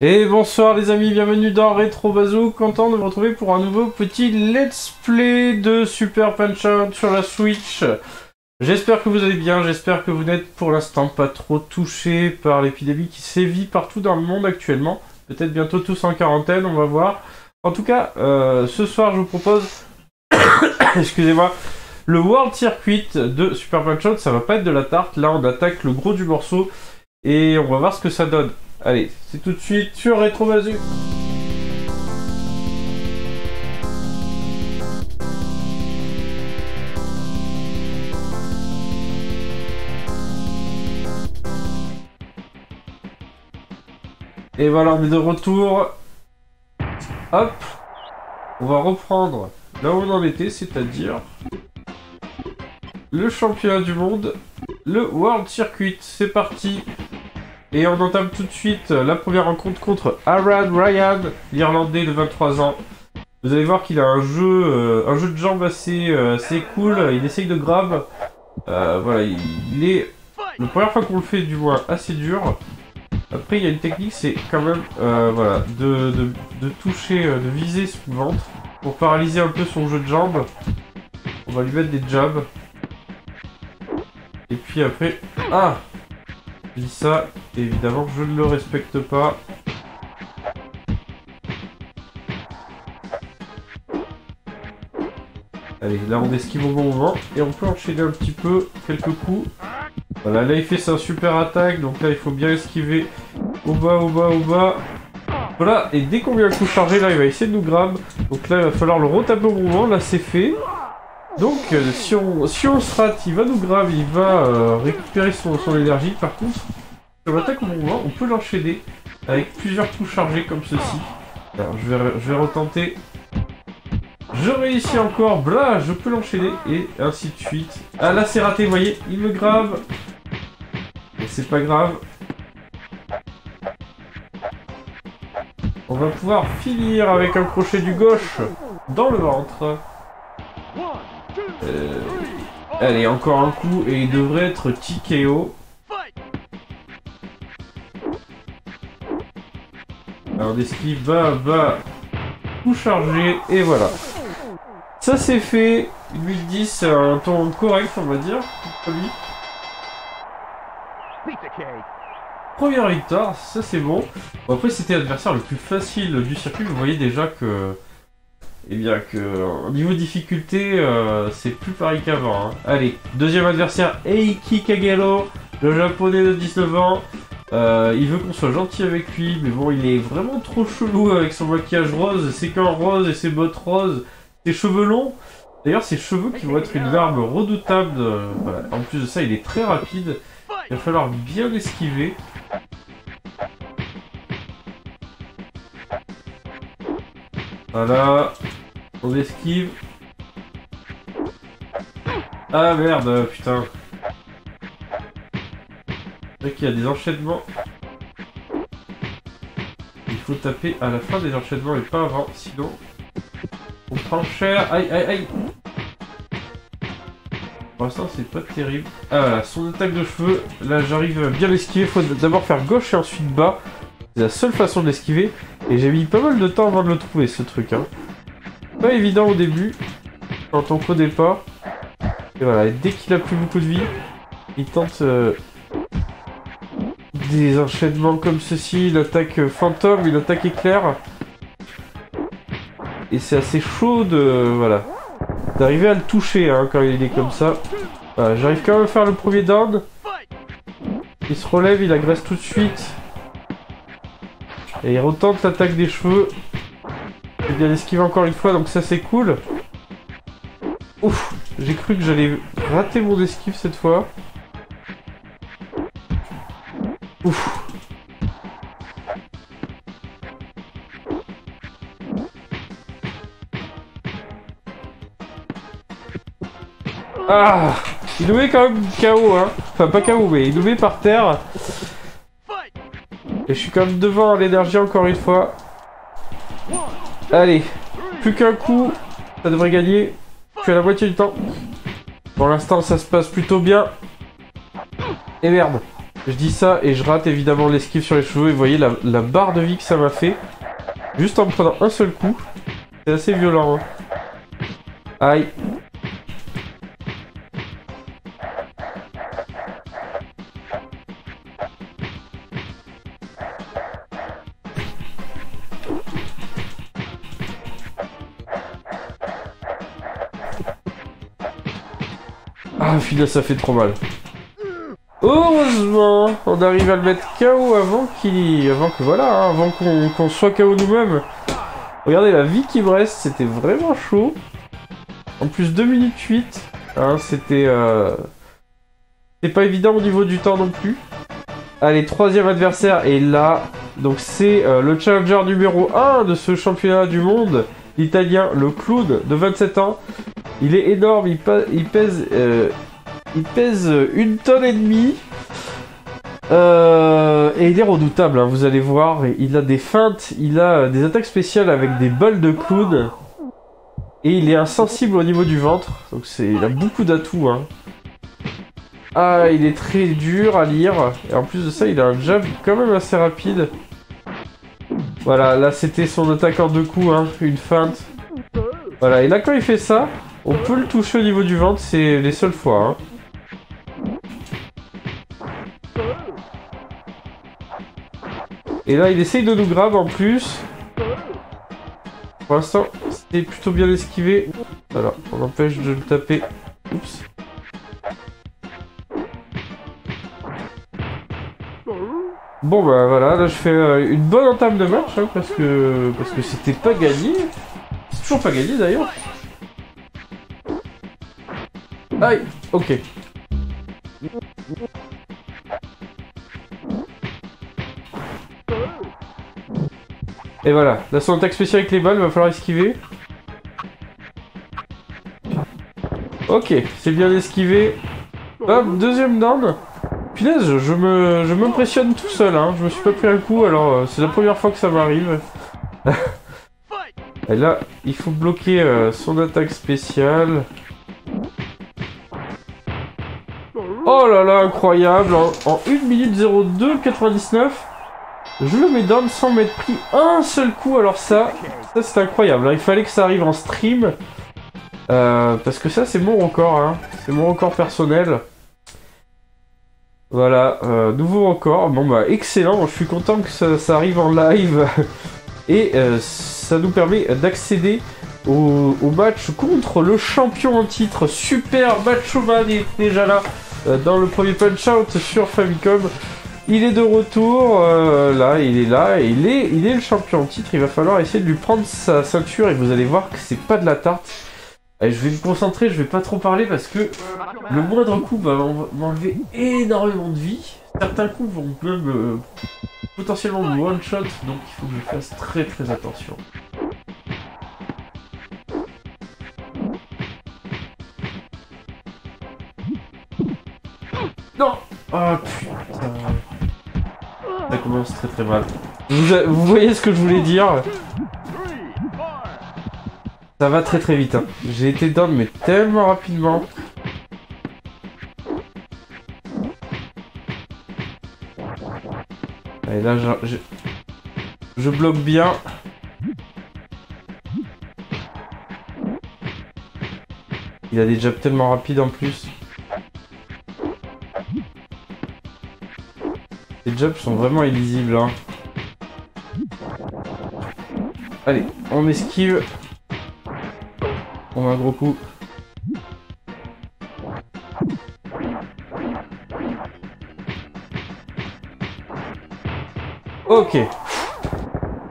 Et bonsoir les amis, bienvenue dans Retro Bazoo, content de vous retrouver pour un nouveau petit let's play de Super Punch Out sur la Switch. J'espère que vous allez bien, j'espère que vous n'êtes pour l'instant pas trop touchés par l'épidémie qui sévit partout dans le monde actuellement. Peut-être bientôt tous en quarantaine, on va voir. En tout cas, euh, ce soir je vous propose, excusez-moi, le World Circuit de Super Punch Out, ça va pas être de la tarte, là on attaque le gros du morceau et on va voir ce que ça donne. Allez, c'est tout de suite sur Retro. Et voilà, on est de retour. Hop. On va reprendre là où on en était, c'est-à-dire le championnat du monde, le World Circuit. C'est parti. Et on entame tout de suite la première rencontre contre Arad Ryan, l'Irlandais de 23 ans. Vous allez voir qu'il a un jeu, euh, un jeu de jambes assez, euh, assez cool. Il essaye de grab. Euh, voilà, il, est, la première fois qu'on le fait du moins, assez dur. Après, il y a une technique, c'est quand même, euh, voilà, de, de, de toucher, euh, de viser son ventre pour paralyser un peu son jeu de jambes. On va lui mettre des jabs. Et puis après, ah, dis ça, évidemment, je ne le respecte pas. Allez, là on esquive au bon moment et on peut enchaîner un petit peu quelques coups. Voilà, là il fait sa super attaque, donc là il faut bien esquiver au bas, au bas, au bas. Voilà, et dès qu'on vient un coup chargé, là il va essayer de nous grab. Donc là il va falloir le retaper au bon moment, là c'est fait. Donc euh, si, on, se rate, il va nous grab, il va euh, récupérer son, énergie. Par contre, si on attaque au bon moment, on peut l'enchaîner avec plusieurs coups chargés comme ceci. Alors je vais, retenter. Je réussis encore, bla, je peux l'enchaîner, et ainsi de suite. Ah là c'est raté, vous voyez, il me grave. Et c'est pas grave. On va pouvoir finir avec un crochet du gauche dans le ventre. Euh, allez, encore un coup, et il devrait être TKO. Alors d'esquive, va, va, tout chargé, et voilà. Ça c'est fait, 1010, c'est un temps correct on va dire. Première victoire, ça c'est bon. bon après c'était l'adversaire le plus facile du circuit, vous voyez déjà que... Eh bien que au niveau difficulté, euh, c'est plus pareil qu'avant. hein. Allez, deuxième adversaire, Eiki Kagero, le japonais de 19 ans. Euh, il veut qu'on soit gentil avec lui, mais bon, il est vraiment trop chelou avec son maquillage rose, ses gants roses et ses bottes roses, ses cheveux longs. D'ailleurs, ses cheveux qui vont être une arme redoutable. euh. En plus de ça, il est très rapide. Il va falloir bien l'esquiver. Voilà. On esquive. Ah merde, putain. C'est qu'il y a des enchaînements. Il faut taper à la fin des enchaînements et pas avant, sinon on prend cher. Aïe aïe aïe. Pour l'instant c'est pas terrible. Ah voilà, son attaque de cheveux. Là j'arrive à bien l'esquiver. Faut d'abord faire gauche et ensuite bas. C'est la seule façon de l'esquiver. Et j'ai mis pas mal de temps avant de le trouver ce truc. Hein. Pas évident au début. Quand on connaît pas. Et voilà, et dès qu'il a plus beaucoup de vie, il tente euh, des enchaînements comme ceci. Il attaque euh, fantôme, il attaque éclair. Et c'est assez chaud de... Voilà. D'arriver à le toucher hein, quand il est comme ça. J'arrive quand même à faire le premier down. Il se relève, il agresse tout de suite. Et il retente l'attaque des cheveux. Il bien esquive encore une fois, donc ça c'est cool. Ouf, j'ai cru que j'allais rater mon esquive cette fois. Ouf. Ah Il nous met quand même KO, hein. Enfin, pas KO, mais il nous met par terre. Et je suis quand même devant l'énergie encore une fois. Allez, plus qu'un coup, ça devrait gagner. À la moitié du temps. Pour l'instant, ça se passe plutôt bien. Et merde. Je dis ça et je rate évidemment l'esquive sur les cheveux. Et vous voyez la, barre de vie que ça m'a fait. Juste en prenant un seul coup. C'est assez violent. Hein. Aïe. Ah, final, ça fait trop mal. Heureusement, on arrive à le mettre KO avant qu'il... Avant que voilà, hein, avant qu'on soit KO nous-mêmes. Regardez la vie qui me reste, c'était vraiment chaud. En plus 2 minutes 8. Hein, c'était... Euh... Pas évident au niveau du temps non plus. Allez, troisième adversaire, et là... Donc c'est euh, le challenger numéro 1 de ce championnat du monde. L'italien, le clown de 27 ans. Il est énorme, il, il pèse... Euh, il pèse une tonne et demie. Euh, et il est redoutable, hein, vous allez voir. Il a des feintes, il a des attaques spéciales avec des balles de clown. Et il est insensible au niveau du ventre. Donc il a beaucoup d'atouts. Hein. Ah, il est très dur à lire. Et en plus de ça, il a un jab quand même assez rapide. Voilà, là c'était son attaque en deux coups, hein, une feinte. Voilà, et là quand il fait ça, on peut le toucher au niveau du ventre, c'est les seules fois. Hein. Et là, il essaye de nous grab en plus. Pour l'instant, c'était plutôt bien esquivé. Voilà, on empêche de le taper. Oups. Bon bah voilà, là je fais euh, une bonne entame de match hein, parce que parce que c'était pas gagné. C'est toujours pas gagné d'ailleurs. Aïe, ok. Et voilà, là son attaque spéciale avec les balles, va falloir esquiver. Ok, c'est bien esquivé. Hop, deuxième down. Punaise, je me, je m'impressionne tout seul, hein. Je me suis pas pris un coup, alors euh, c'est la première fois que ça m'arrive. Et là, il faut bloquer euh, son attaque spéciale. Oh là là, incroyable En, en 1 minute 02, 99 je le mets down sans m'être pris un seul coup, alors ça, ça c'est incroyable. Hein. Il fallait que ça arrive en stream. Euh, parce que ça c'est mon record, hein. c'est mon record personnel. Voilà, euh, nouveau record. Bon bah excellent, je suis content que ça, arrive en live. Et euh, ça nous permet d'accéder au, match contre le champion en titre. Super Macho Man est déjà là dans le premier punch out sur Famicom. Il est de retour, euh, là, il est là, et il est, il est le champion en titre. Il va falloir essayer de lui prendre sa ceinture et vous allez voir que c'est pas de la tarte. Je vais me concentrer, je vais pas trop parler parce que le moindre coup va m'enlever énormément de vie. Certains coups vont même euh, potentiellement me one-shot, donc il faut que je fasse très très attention. Ah putain ça commence très très mal. Vous, voyez ce que je voulais dire? Ça va très très vite. Hein. J'ai été down mais tellement rapidement. Et là, je, je bloque bien. Il a des jabs tellement rapides en plus. Les jumps sont vraiment illisibles. Hein. Allez, on esquive. On met un gros coup. Ok.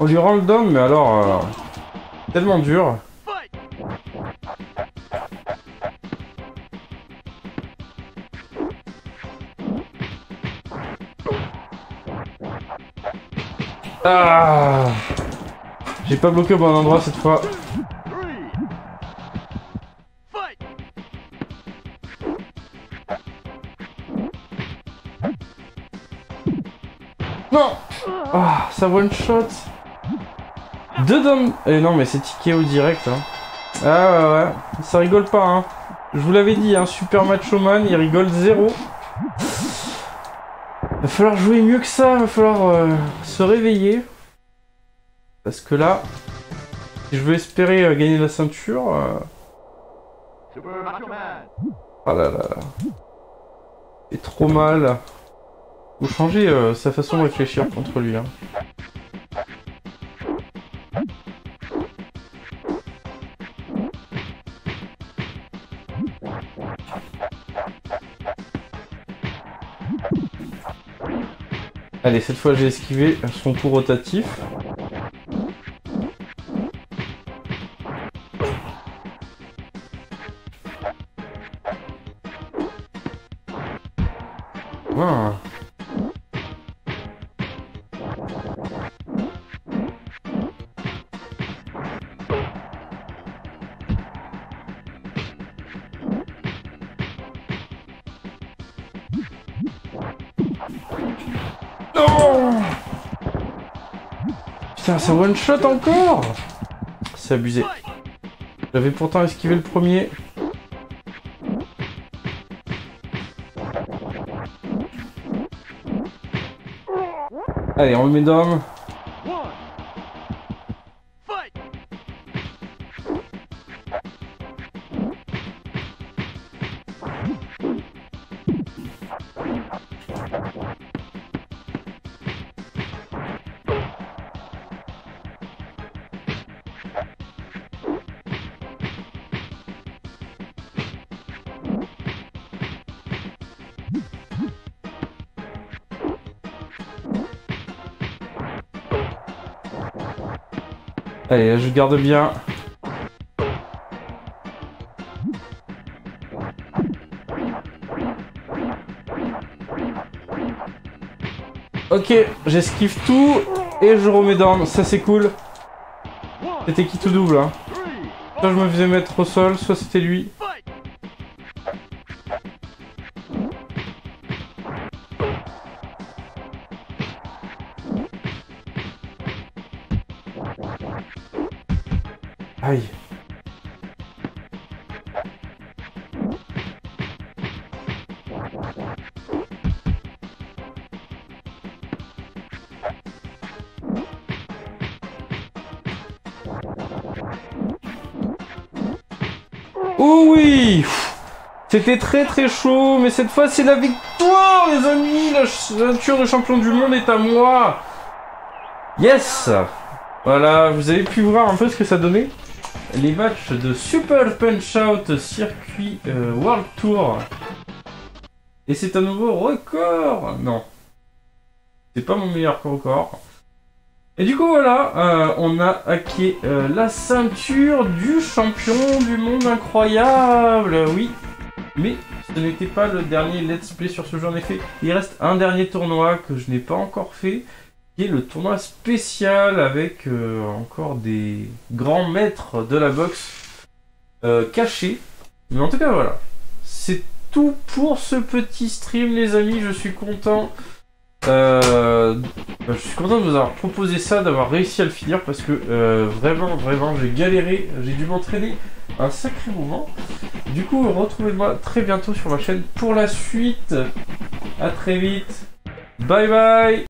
On lui rend le down, mais alors... Euh, tellement dur. Ah J'ai pas bloqué au bon endroit cette fois. Non Ah, ça one shot Deux down... Eh non, mais c'est ticket au direct. Hein. Ah ouais, ouais. Ça rigole pas, hein. Je vous l'avais dit, hein, Super Macho Man, il rigole zéro. Va falloir jouer mieux que ça, va falloir euh, se réveiller. Parce que là, si je veux espérer euh, gagner la ceinture... Euh... Oh là là là. C'est trop mal. Faut changer euh, sa façon de réfléchir contre lui. Hein. Allez, cette fois j'ai esquivé son coup rotatif. Putain, ça one shot encore C'est abusé. J'avais pourtant esquivé le premier. Allez, on le met d'homme. Allez, je garde bien. Ok, j'esquive tout et je remets dans. Ça c'est cool. C'était qui tout double hein. Soit je me faisais mettre au sol, soit c'était lui. Oh oui C'était très très chaud, mais cette fois c'est la victoire les amis La ceinture de champion du monde est à moi Yes Voilà, vous avez pu voir un peu ce que ça donnait les matchs de Super Punch Out Circuit euh, World Tour. Et c'est un nouveau record Non. C'est pas mon meilleur record. Et du coup voilà, euh, on a acquis euh, la ceinture du champion du monde incroyable, oui. Mais ce n'était pas le dernier let's play sur ce jeu en effet. Il reste un dernier tournoi que je n'ai pas encore fait qui est le tournoi spécial avec euh, encore des grands maîtres de la boxe euh, cachés. Mais en tout cas, voilà. C'est tout pour ce petit stream, les amis. Je suis content. Euh, je suis content de vous avoir proposé ça, d'avoir réussi à le finir parce que vraiment, vraiment, j'ai galéré. J'ai dû m'entraîner un sacré moment. Du coup, retrouvez-moi très bientôt sur ma chaîne pour la suite. À très vite. Bye bye